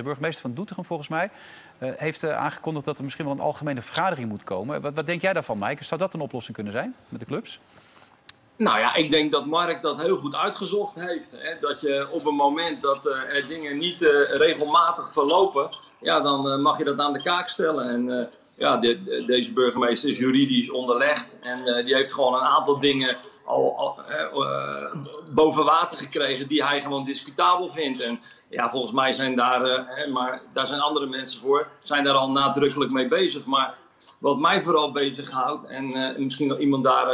De burgemeester van Doetinchem, volgens mij, uh, heeft uh, aangekondigd dat er misschien wel een algemene vergadering moet komen. Wat, wat denk jij daarvan, Mike? Zou dat een oplossing kunnen zijn met de clubs? Nou ja, ik denk dat Mark dat heel goed uitgezocht heeft. Hè? Dat je op een moment dat uh, er dingen niet regelmatig verlopen, ja, dan mag je dat aan de kaak stellen. En ja, de, deze burgemeester is juridisch onderlegd en die heeft gewoon een aantal dingen al, al boven water gekregen die hij gewoon discutabel vindt. En ja, volgens mij zijn daar, uh, maar daar zijn andere mensen voor, zijn daar al nadrukkelijk mee bezig. Maar wat mij vooral bezighoudt, en uh, misschien nog iemand daar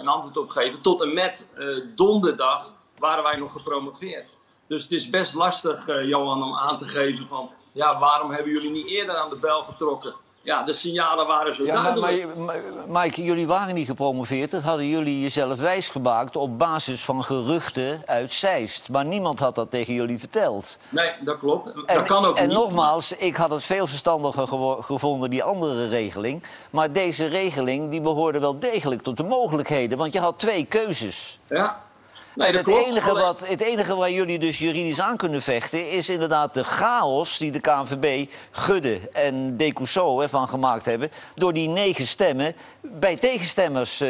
een antwoord op geven, tot en met donderdag waren wij nog gepromoveerd. Dus het is best lastig, Johan, om aan te geven van, ja, waarom hebben jullie niet eerder aan de bel getrokken? Ja, de signalen waren zo ja, duidelijk. Maar, maar, Mike, jullie waren niet gepromoveerd. Dat hadden jullie jezelf wijsgemaakt op basis van geruchten uit Zeist. Maar niemand had dat tegen jullie verteld. Nee, dat klopt. En, dat kan ook en niet. nogmaals, ik had het veel verstandiger gevonden, die andere regeling. Maar deze regeling die behoorde wel degelijk tot de mogelijkheden. Want je had twee keuzes. Ja, Nee, het, enige wat, het enige waar jullie dus juridisch aan kunnen vechten... is inderdaad de chaos die de KNVB, Gudde en Decousseau ervan gemaakt hebben... door die negen stemmen bij tegenstemmers uh,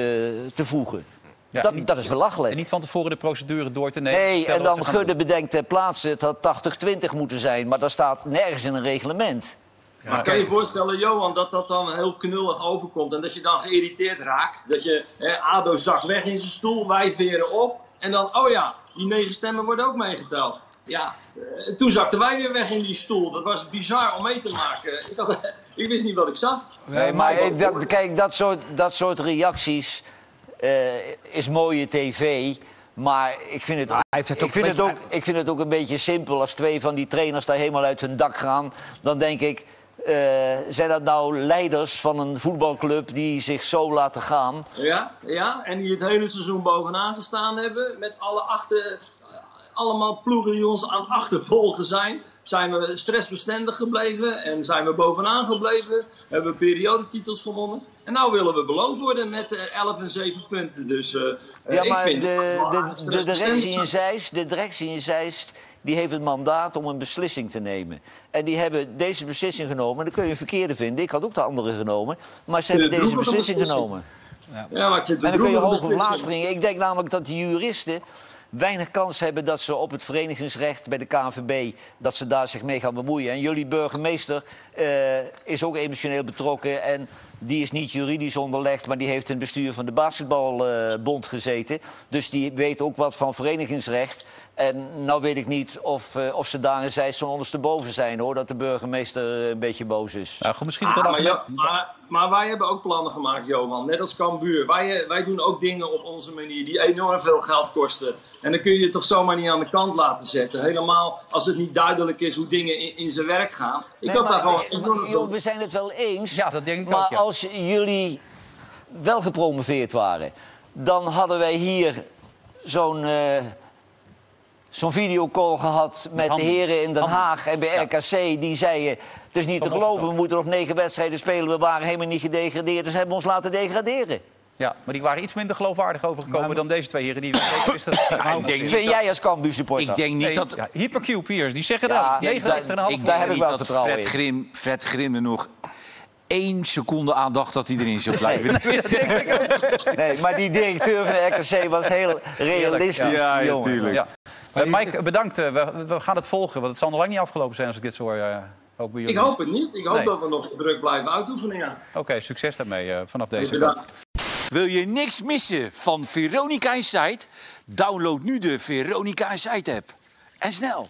te voegen. Ja, dat, niet, dat, is belachelijk. En niet van tevoren de procedure door te nemen. Nee, en dan Gudde bedenkt ter plaatse... het had 80-20 moeten zijn, maar dat staat nergens in een reglement. Ja, maar kan je je voorstellen, Johan, dat dat dan heel knullig overkomt... en dat je dan geïrriteerd raakt? Dat je, hè, Ado zakt weg in zijn stoel, wij veren op... En dan, oh ja, die negen stemmen worden ook meegeteld. Ja, uh, toen zakten wij weer weg in die stoel. Dat was bizar om mee te maken. Ik, had, ik wist niet wat ik zag. Nee, maar ik, dat, kijk, dat soort, dat soort reacties uh, is mooie tv. Maar ik vind, het, nou, het ik, vind het ook, ik vind het ook een beetje simpel als twee van die trainers daar helemaal uit hun dak gaan. Dan denk ik, uh, zijn dat nou leiders van een voetbalclub die zich zo laten gaan? Ja, ja, en die het hele seizoen bovenaan gestaan hebben. Met alle achter, allemaal ploegen die ons aan achtervolgen zijn. Zijn we stressbestendig gebleven en zijn we bovenaan gebleven. Hebben we periodetitels gewonnen. En nou willen we beloond worden met uh, 11 en 7 punten. Dus uh, ja, ik vind de, de, de, de, directie in Zeist, de directie in Zeist die heeft het mandaat om een beslissing te nemen. En die hebben deze beslissing genomen. Dan kun je een verkeerde vinden. Ik had ook de andere genomen. Maar ze hebben deze beslissing genomen. Ja. ja maar en dan kun je hoog of laag springen. Ik denk namelijk dat de juristen weinig kans hebben dat ze op het verenigingsrecht bij de KNVB... dat ze daar zich mee gaan bemoeien. En jullie burgemeester uh, is ook emotioneel betrokken... en die is niet juridisch onderlegd, maar die heeft in het bestuur van de basketbalbond uh, gezeten. Dus die weet ook wat van verenigingsrecht. En nou weet ik niet of, uh, of ze daar in Zeist ondersteboven zijn, hoor. Dat de burgemeester een beetje boos is. Nou, goed, misschien ah, maar, ja, maar, maar, wij hebben ook plannen gemaakt, Johan. Net als Cambuur. Wij, wij doen ook dingen op onze manier die enorm veel geld kosten. En dan kun je het toch zomaar niet aan de kant laten zetten. Helemaal als het niet duidelijk is hoe dingen in, in zijn werk gaan. Ik nee, had daar gewoon... Maar, we zijn het wel eens. Ja, dat denk ik maar ook, ja. als jullie wel gepromoveerd waren... dan hadden wij hier zo'n... Uh, zo'n videocall gehad met de heren in Den Haag en bij RKC. Die zeiden, het is niet te geloven, we moeten nog negen wedstrijden spelen. We waren helemaal niet gedegradeerd, dus hebben we ons laten degraderen. Ja, maar die waren iets minder geloofwaardig overgekomen maar, dan deze twee heren. Die dat, ja, ik denk Vind jij als Cambuur supporter? Ik denk niet nee, dat... Ja, Hypercube hier, die zeggen ja, dat. 99,5 Ik, daar heb ik wel vertrouwen Fred Grim, Fred Grim er nog één seconde aandacht dat hij erin zou blijven. Nee, nee, maar die directeur van de RKC was heel realistisch. Ja, natuurlijk. Ja, ja. Uh, Mike, bedankt. We, we, gaan het volgen, want het zal nog lang niet afgelopen zijn als ik dit zo hoor. Uh, ook bij jullie. Ik hoop het niet. Ik hoop nee. dat we nog druk blijven uitoefenen. Ja. Oké, okay, succes daarmee uh, vanaf deze kant. Wil je niks missen van Veronica Insight? Download nu de Veronica Insight app. En snel!